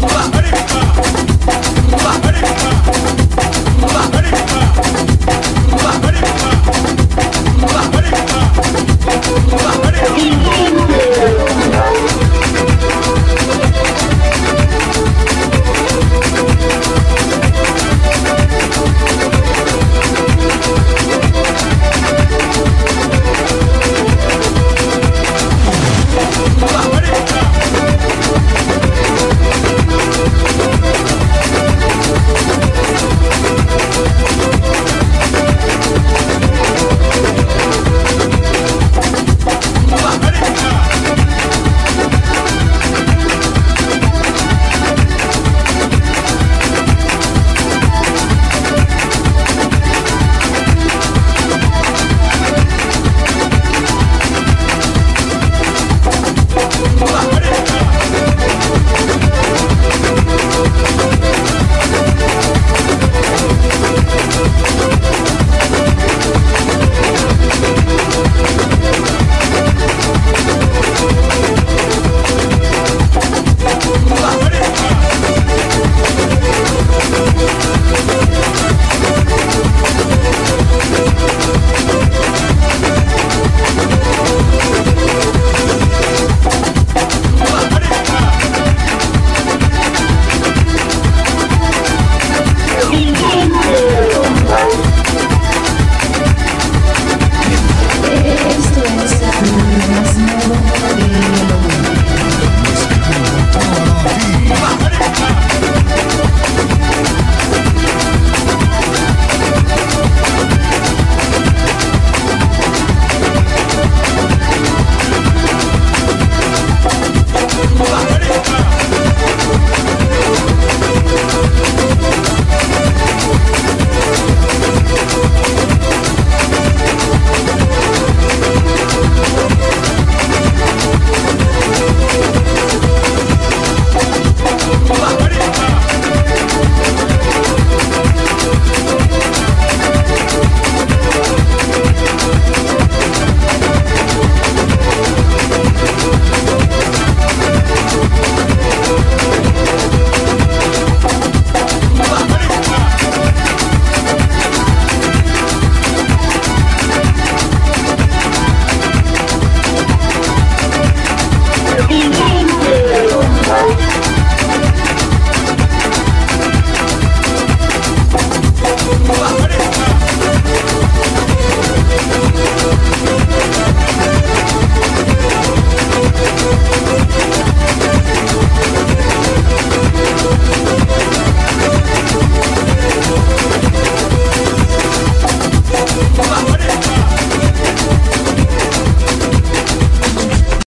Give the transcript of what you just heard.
Bye. Thank you.